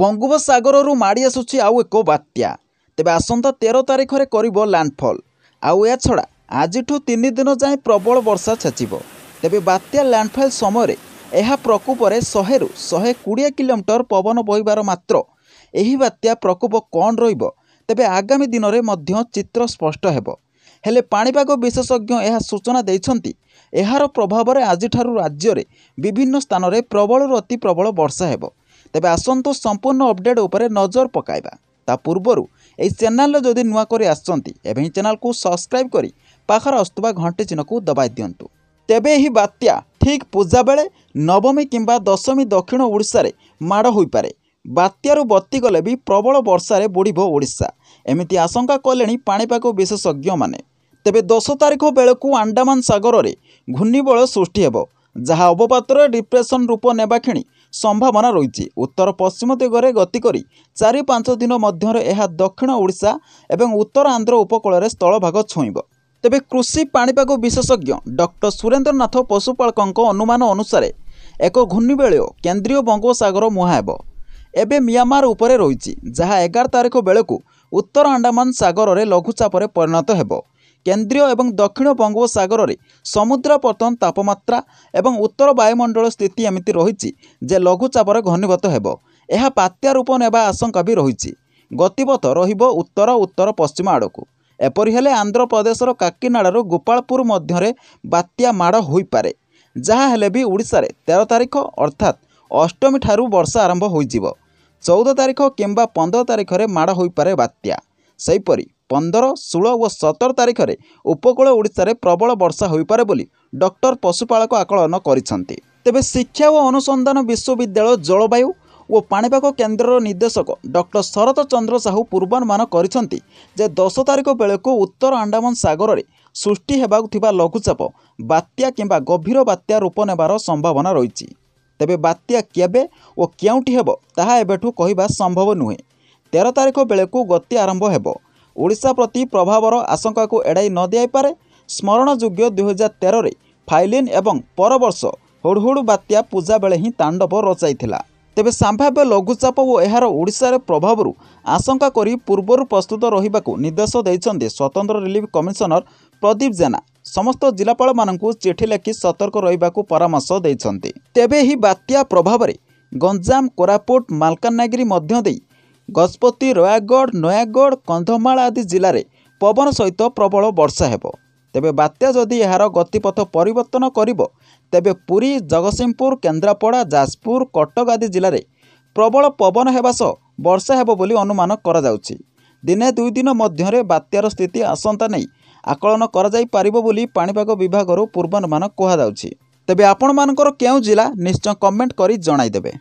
ବଙ୍ଗୋପସାଗରରୁ ମାଡ଼ି ଆସୁଛି ଆଉ ଏକ ବାତ୍ୟା। ତେବେ ଆସନ୍ତା ତେର ତାରିଖରେ କରିବ ଲ୍ୟାଣ୍ଡଫଲ୍ ଆଉ ଏହାଛଡ଼ା ଆଜିଠୁ ତିନି ଦିନ ଯାଏଁ ପ୍ରବଳ ବର୍ଷା ଛେଚିବ। ତେବେ ବାତ୍ୟା ଲ୍ୟାଣ୍ଡଫଲ୍ ସମୟରେ ଏହା ପ୍ରକୋପରେ ଶହେରୁ ଶହେ କୋଡ଼ିଏ କିଲୋମିଟର ପବନ ବହିବାର ମାତ୍ର ଏହି ବାତ୍ୟା ପ୍ରକୋପ କ'ଣ ରହିବ ତେବେ ଆଗାମୀ ଦିନରେ ମଧ୍ୟ ଚିତ୍ର ସ୍ପଷ୍ଟ ହେବ। ହେଲେ ପାଣିପାଗ ବିଶେଷଜ୍ଞ ଏହା ସୂଚନା ଦେଇଛନ୍ତି ଏହାର ପ୍ରଭାବରେ ଆଜିଠାରୁ ରାଜ୍ୟରେ ବିଭିନ୍ନ ସ୍ଥାନରେ ପ୍ରବଳରୁ ଅତି ପ୍ରବଳ ବର୍ଷା ହେବ। ତେବେ ଆସନ୍ତୁ ସମ୍ପୂର୍ଣ୍ଣ ଅପଡ଼େଟ୍ ଉପରେ ନଜର ପକାଇବା। ତା ପୂର୍ବରୁ ଏହି ଚ୍ୟାନେଲରେ ଯଦି ନୂଆ କରି ଆସିଛନ୍ତି ଏବେ ହିଁ ଚ୍ୟାନେଲକୁ ସବସ୍କ୍ରାଇବ୍ କରି ପାଖରେ ଆସୁଥିବା ଘଣ୍ଟି ଚିହ୍ନକୁ ଦବାଇ ଦିଅନ୍ତୁ। ତେବେ ଏହି ବାତ୍ୟା ଠିକ୍ ପୂଜା ବେଳେ ନବମୀ କିମ୍ବା ଦଶମୀ ଦକ୍ଷିଣ ଓଡ଼ିଶାରେ ମାଡ଼ ହୋଇପାରେ। ବାତ୍ୟାରୁ ବର୍ତ୍ତିଗଲେ ବି ପ୍ରବଳ ବର୍ଷାରେ ବୁଡ଼ିବ ଓଡ଼ିଶା। ଏମିତି ଆଶଙ୍କା କଲେଣି ପାଣିପାଗ ବିଶେଷଜ୍ଞମାନେ। ତେବେ ଦଶ ତାରିଖ ବେଳକୁ ଆଣ୍ଡାମାନ ସାଗରରେ ଘୂର୍ଣ୍ଣିବଳୟ ସୃଷ୍ଟି ହେବ ଯାହା ଅବପାତରେ ଡିପ୍ରେସନ୍ ରୂପ ନେବା କ୍ଷଣି ସମ୍ଭାବନା ରହିଛି ଉତ୍ତର ପଶ୍ଚିମ ଦିଗରେ ଗତି କରି ଚାରି ପାଞ୍ଚ ଦିନ ମଧ୍ୟରେ ଏହା ଦକ୍ଷିଣ ଓଡ଼ିଶା ଏବଂ ଉତ୍ତର ଆନ୍ଧ୍ର ଉପକୂଳରେ ସ୍ଥଳଭାଗ ଛୁଇଁବ। ତେବେ କୃଷି ପାଣିପାଗ ବିଶେଷଜ୍ଞ ଡକ୍ଟର ସୁରେନ୍ଦ୍ରନାଥ ପଶୁପାଳକଙ୍କ ଅନୁମାନ ଅନୁସାରେ ଏକ ଘୂର୍ଣ୍ଣିବଳୟ କେନ୍ଦ୍ରୀୟ ବଙ୍ଗୋପସାଗର ମୁହାଁ ହେବ। ଏବେ ମିଆଁମାର ଉପରେ ରହିଛି ଯାହା ଏଗାର ତାରିଖ ବେଳକୁ ଉତ୍ତର ଆଣ୍ଡାମାନ ସାଗରରେ ଲଘୁଚାପରେ ପରିଣତ ହେବ। କେନ୍ଦ୍ରୀୟ ଏବଂ ଦକ୍ଷିଣ ବଙ୍ଗୋପସାଗରରେ ସମୁଦ୍ର ପତନ ତାପମାତ୍ରା ଏବଂ ଉତ୍ତର ବାୟୁମଣ୍ଡଳ ସ୍ଥିତି ଏମିତି ରହିଛି ଯେ ଲଘୁଚାପରେ ଘନୀଭୂତ ହେବ ଏହା ବାତ୍ୟା ରୂପ ନେବା ଆଶଙ୍କା ବି ରହିଛି। ଗତିପଥ ରହିବ ଉତ୍ତର ଉତ୍ତର ପଶ୍ଚିମ ଆଡ଼କୁ। ଏପରି ହେଲେ ଆନ୍ଧ୍ରପ୍ରଦେଶର କାକିନାଡ଼ାରୁ ଗୋପାଳପୁର ମଧ୍ୟରେ ବାତ୍ୟା ମାଡ଼ ହୋଇପାରେ। ଯାହା ହେଲେ ବି ଓଡ଼ିଶାରେ ତେର ତାରିଖ ଅର୍ଥାତ୍ ଅଷ୍ଟମୀ ଠାରୁ ବର୍ଷା ଆରମ୍ଭ ହୋଇଯିବ। ଚଉଦ ତାରିଖ କିମ୍ବା ପନ୍ଦର ତାରିଖରେ ମାଡ଼ ହୋଇପାରେ ବାତ୍ୟା। ସେହିପରି ପନ୍ଦର ଷୋହଳ ଓ ସତର ତାରିଖରେ ଉପକୂଳ ଓଡ଼ିଶାରେ ପ୍ରବଳ ବର୍ଷା ହୋଇପାରେ ବୋଲି ଡକ୍ଟର ପଶୁପାଳକ ଆକଳନ କରିଛନ୍ତି। ତେବେ ଶିକ୍ଷା ଓ ଅନୁସନ୍ଧାନ ବିଶ୍ୱବିଦ୍ୟାଳୟ ଜଳବାୟୁ ଓ ପାଣିପାଗ କେନ୍ଦ୍ରର ନିର୍ଦ୍ଦେଶକ ଡକ୍ଟର ଶରତ ଚନ୍ଦ୍ର ସାହୁ ପୂର୍ବାନୁମାନ କରିଛନ୍ତି ଯେ ଦଶ ତାରିଖ ବେଳକୁ ଉତ୍ତର ଆଣ୍ଡାମାନ ସାଗରରେ ସୃଷ୍ଟି ହେବାକୁ ଥିବା ଲଘୁଚାପ ବାତ୍ୟା କିମ୍ବା ଗଭୀର ବାତ୍ୟା ରୂପ ନେବାର ସମ୍ଭାବନା ରହିଛି। ତେବେ ବାତ୍ୟା କେବେ ଓ କେଉଁଠି ହେବ ତାହା ଏବେଠୁ କହିବା ସମ୍ଭବ ନୁହେଁ। ତେର ତାରିଖ ବେଳକୁ ଗତି ଆରମ୍ଭ ହେବ। ଓଡ଼ିଶା ପ୍ରତି ପ୍ରଭାବର ଆଶଙ୍କାକୁ ଏଡ଼ାଇ ନ ଦିଆଇପାରେ ସ୍ମରଣଯୋଗ୍ୟ ଦୁଇହଜାର ତେରରେ ଫାଇଲିନ୍ ଏବଂ ପରବର୍ଷ ହୁଡ଼ହୁଡ଼ ବାତ୍ୟା ପୂଜା ବେଳେ ହିଁ ତାଣ୍ଡବ ରଚାଇଥିଲା। ତେବେ ସମ୍ଭାବ୍ୟ ଲଘୁଚାପ ଓ ଏହାର ଓଡ଼ିଶାରେ ପ୍ରଭାବରୁ ଆଶଙ୍କା କରି ପୂର୍ବରୁ ପ୍ରସ୍ତୁତ ରହିବାକୁ ନିର୍ଦ୍ଦେଶ ଦେଇଛନ୍ତି ସ୍ୱତନ୍ତ୍ର ରିଲିଫ କମିଶନର ପ୍ରଦୀପ ଜେନା। ସମସ୍ତ ଜିଲ୍ଲାପାଳମାନଙ୍କୁ ଚିଠି ଲେଖି ସତର୍କ ରହିବାକୁ ପରାମର୍ଶ ଦେଇଛନ୍ତି। ତେବେ ଏହି ବାତ୍ୟା ପ୍ରଭାବରେ ଗଞ୍ଜାମ କୋରାପୁଟ ମାଲକାନଗିରି ମଧ୍ୟ ଦେଇ ଗଜପତି ରୟାଗଡ଼ ନୟାଗଡ଼ କନ୍ଧମାଳ ଆଦି ଜିଲ୍ଲାରେ ପବନ ସହିତ ପ୍ରବଳ ବର୍ଷା ହେବ। ତେବେ ବାତ୍ୟା ଯଦି ଏହାର ଗତିପଥ ପରିବର୍ତ୍ତନ କରିବ ତେବେ ପୁରୀ ଜଗତସିଂହପୁର କେନ୍ଦ୍ରାପଡ଼ା ଯାଜପୁର କଟକ ଆଦି ଜିଲ୍ଲାରେ ପ୍ରବଳ ପବନ ହେବା ସହ ବର୍ଷା ହେବ ବୋଲି ଅନୁମାନ କରାଯାଉଛି। ଦିନେ ଦୁଇ ଦିନ ମଧ୍ୟରେ ବାତ୍ୟାର ସ୍ଥିତି ଆସନ୍ତା ନେଇ ଆକଳନ କରାଯାଇପାରିବ ବୋଲି ପାଣିପାଗ ବିଭାଗରୁ ପୂର୍ବାନୁମାନ କୁହାଯାଉଛି। ତେବେ ଆପଣମାନଙ୍କର କେଉଁ ଜିଲ୍ଲା ନିଶ୍ଚୟ କମେଣ୍ଟ କରି ଜଣାଇଦେବେ।